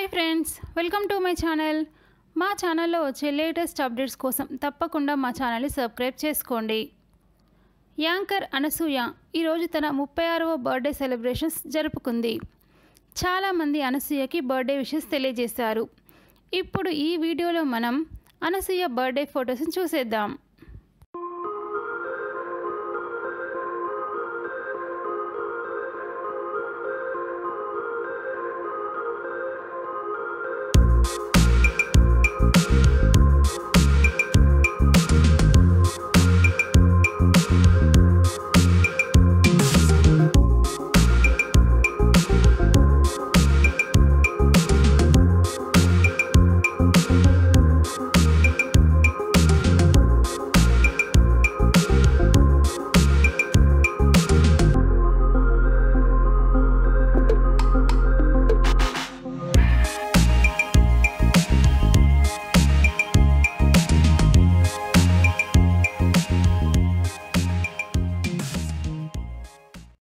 Hi friends welcome to my channel. మా ఛానల్లో వచ్చే లేటెస్ట్ అప్డేట్స్ కోసం తప్పకుండా మా ఛానల్ని సబ్స్క్రైబ్ చేసుకోండి. యాంకర్ అనసూయ ఈరోజు తన ముప్పై ఆరవ బర్త్డే సెలబ్రేషన్స్ జరుపుకుంది. చాలామంది అనసూయకి బర్త్డే విషెస్ తెలియజేశారు. ఇప్పుడు ఈ వీడియోలో మనం అనసూయ బర్త్డే ఫొటోస్ని చూసేద్దాం.